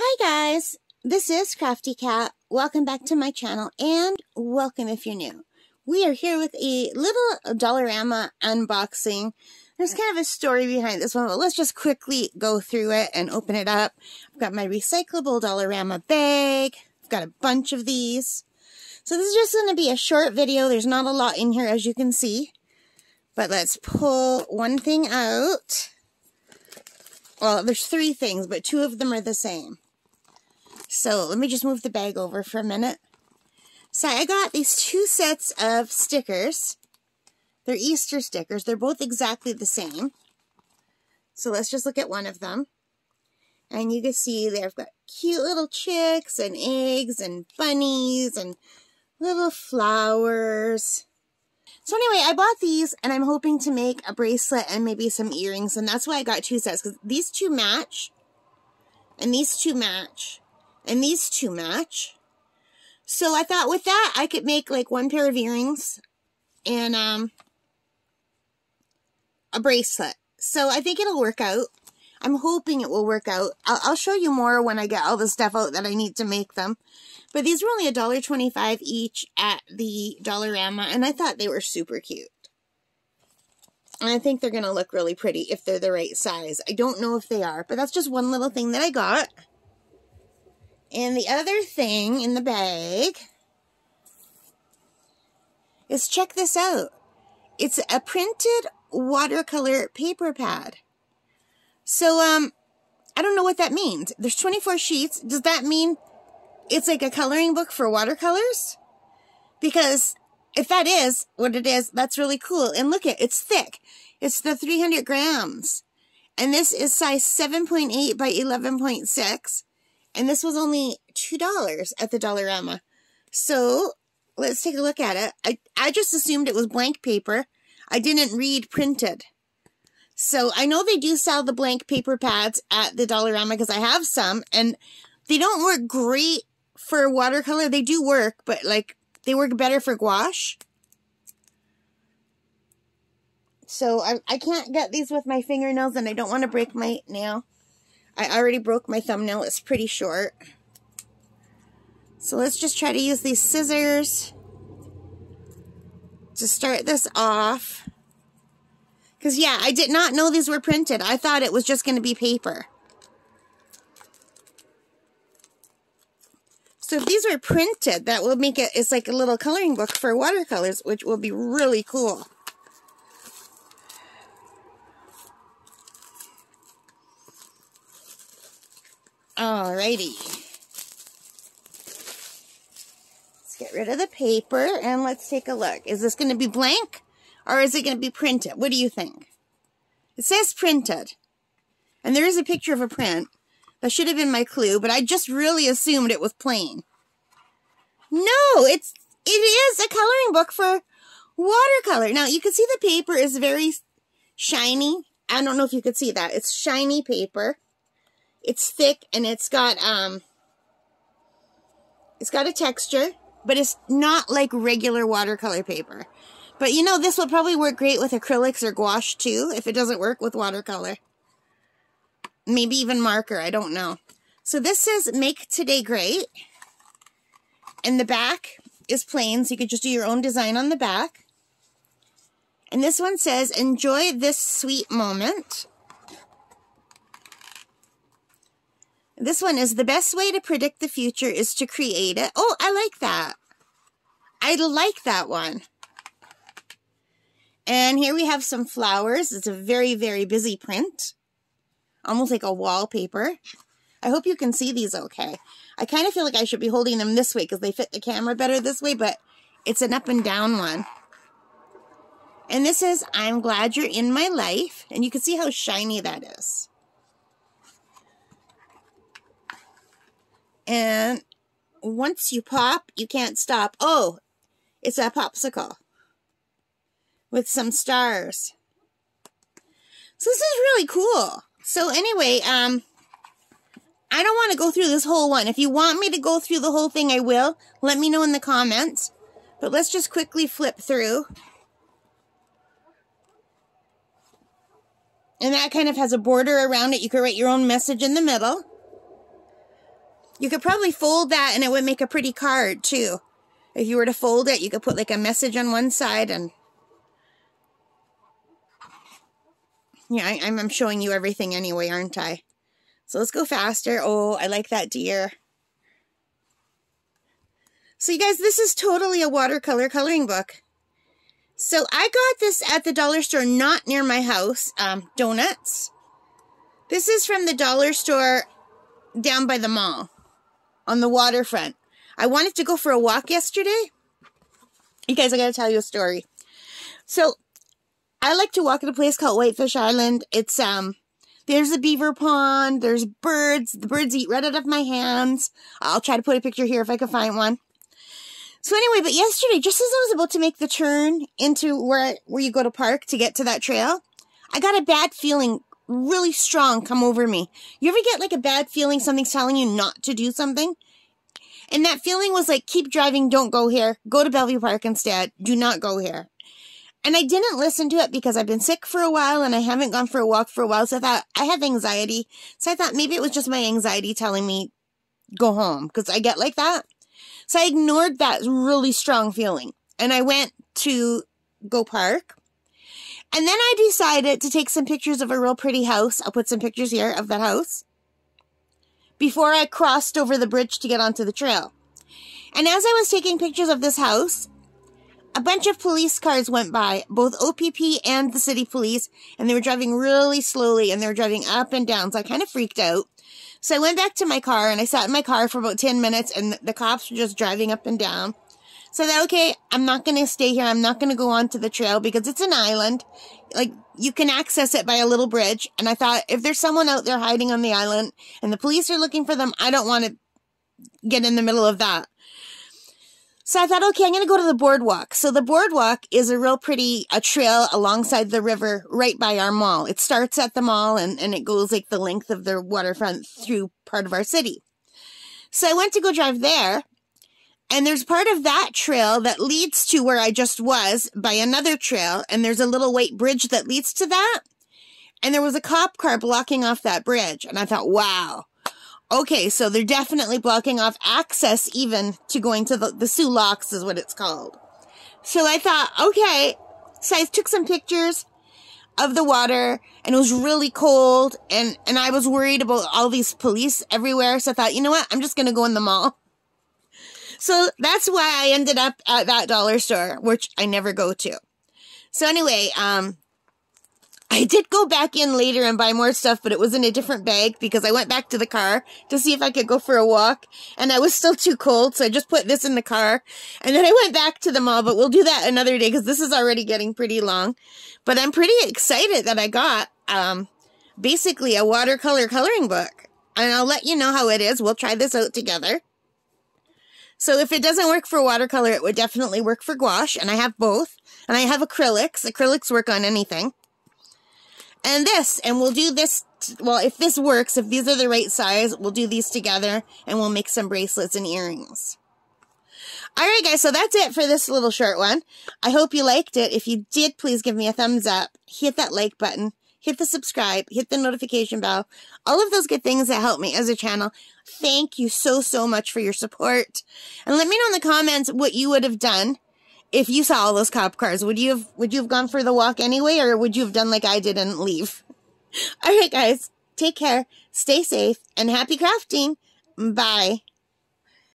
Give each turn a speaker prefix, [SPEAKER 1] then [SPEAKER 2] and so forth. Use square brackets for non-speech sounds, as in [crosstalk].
[SPEAKER 1] Hi guys, this is Crafty Kat. Welcome back to my channel and welcome if you're new. We are here with a little Dollarama unboxing. There's kind of a story behind this one, but let's just quickly go through it and open it up. I've got my recyclable Dollarama bag. I've got a bunch of these. So this is just going to be a short video. There's not a lot in here as you can see. But let's pull one thing out. Well, there's three things, but two of them are the same. So let me just move the bag over for a minute. So I got these two sets of stickers. They're Easter stickers. They're both exactly the same. So let's just look at one of them. And you can see they've got cute little chicks and eggs and bunnies and little flowers. So anyway, I bought these and I'm hoping to make a bracelet and maybe some earrings. And that's why I got two sets because these two match and these two match and these two match. So I thought with that, I could make like one pair of earrings and um, a bracelet. So I think it'll work out. I'm hoping it will work out. I'll, I'll show you more when I get all the stuff out that I need to make them. But these were only $1.25 each at the Dollarama, and I thought they were super cute. And I think they're going to look really pretty if they're the right size. I don't know if they are, but that's just one little thing that I got. And the other thing in the bag is check this out. It's a printed watercolor paper pad. So, um, I don't know what that means. There's 24 sheets. Does that mean it's like a coloring book for watercolors? Because if that is what it is, that's really cool. And look at it's thick. It's the 300 grams. And this is size 7.8 by 11.6. And this was only $2 at the Dollarama. So let's take a look at it. I, I just assumed it was blank paper. I didn't read printed. So I know they do sell the blank paper pads at the Dollarama because I have some and they don't work great for watercolor. They do work, but like they work better for gouache. So I, I can't get these with my fingernails and I don't want to break my nail. I already broke my thumbnail. It's pretty short. So let's just try to use these scissors to start this off. Because, yeah, I did not know these were printed. I thought it was just going to be paper. So if these were printed, that will make it, it's like a little coloring book for watercolors, which will be really cool. Alrighty. Let's get rid of the paper and let's take a look. Is this going to be blank or is it going to be printed? What do you think? It says printed. And there is a picture of a print. That should have been my clue, but I just really assumed it was plain. No, it's it is a coloring book for watercolor. Now, you can see the paper is very shiny. I don't know if you could see that. It's shiny paper. It's thick and it's got, um, it's got a texture, but it's not like regular watercolor paper. But you know, this will probably work great with acrylics or gouache too, if it doesn't work with watercolor. Maybe even marker, I don't know. So this says, make today great. And the back is plain, so you could just do your own design on the back. And this one says, enjoy this sweet moment. This one is the best way to predict the future is to create it. Oh, I like that. I like that one. And here we have some flowers. It's a very, very busy print. Almost like a wallpaper. I hope you can see these okay. I kind of feel like I should be holding them this way because they fit the camera better this way, but it's an up and down one. And this is, I'm glad you're in my life. And you can see how shiny that is. And once you pop, you can't stop. Oh, it's a popsicle with some stars. So this is really cool. So anyway, um, I don't want to go through this whole one. If you want me to go through the whole thing, I will. Let me know in the comments. But let's just quickly flip through. And that kind of has a border around it. You can write your own message in the middle. You could probably fold that and it would make a pretty card too. If you were to fold it, you could put like a message on one side and yeah, I, I'm showing you everything anyway, aren't I? So let's go faster. Oh, I like that deer. So you guys, this is totally a watercolor coloring book. So I got this at the dollar store not near my house, um, Donuts. This is from the dollar store down by the mall on the waterfront. I wanted to go for a walk yesterday. You guys, I gotta tell you a story. So I like to walk at a place called Whitefish Island. It's, um, there's a beaver pond. There's birds. The birds eat right out of my hands. I'll try to put a picture here if I can find one. So anyway, but yesterday, just as I was about to make the turn into where where you go to park to get to that trail, I got a bad feeling really strong come over me. You ever get like a bad feeling something's telling you not to do something? And that feeling was like, keep driving, don't go here. Go to Bellevue Park instead. Do not go here. And I didn't listen to it because I've been sick for a while and I haven't gone for a walk for a while. So I thought I have anxiety. So I thought maybe it was just my anxiety telling me go home because I get like that. So I ignored that really strong feeling and I went to go park. And then I decided to take some pictures of a real pretty house. I'll put some pictures here of that house before I crossed over the bridge to get onto the trail. And as I was taking pictures of this house, a bunch of police cars went by, both OPP and the city police, and they were driving really slowly and they were driving up and down. So I kind of freaked out. So I went back to my car and I sat in my car for about 10 minutes and the cops were just driving up and down. So that, okay, I'm not going to stay here. I'm not going to go onto the trail because it's an island. Like, you can access it by a little bridge. And I thought, if there's someone out there hiding on the island and the police are looking for them, I don't want to get in the middle of that. So I thought, okay, I'm going to go to the boardwalk. So the boardwalk is a real pretty a trail alongside the river right by our mall. It starts at the mall and, and it goes like the length of the waterfront through part of our city. So I went to go drive there. And there's part of that trail that leads to where I just was by another trail. And there's a little white bridge that leads to that. And there was a cop car blocking off that bridge. And I thought, wow, Okay, so they're definitely blocking off access even to going to the, the Soo Locks is what it's called. So I thought, okay. So I took some pictures of the water and it was really cold and, and I was worried about all these police everywhere. So I thought, you know what? I'm just going to go in the mall. So that's why I ended up at that dollar store, which I never go to. So anyway, um, I did go back in later and buy more stuff, but it was in a different bag because I went back to the car to see if I could go for a walk and I was still too cold. So I just put this in the car and then I went back to the mall, but we'll do that another day because this is already getting pretty long. But I'm pretty excited that I got, um, basically a watercolor coloring book and I'll let you know how it is. We'll try this out together. So if it doesn't work for watercolor, it would definitely work for gouache and I have both and I have acrylics. Acrylics work on anything and this, and we'll do this, well, if this works, if these are the right size, we'll do these together, and we'll make some bracelets and earrings. Alright guys, so that's it for this little short one. I hope you liked it. If you did, please give me a thumbs up. Hit that like button. Hit the subscribe. Hit the notification bell. All of those good things that help me as a channel. Thank you so, so much for your support. And let me know in the comments what you would have done if you saw all those cop cars, would you have would you have gone for the walk anyway, or would you have done like I did and leave? [laughs] All right, guys, take care, stay safe, and happy crafting. Bye.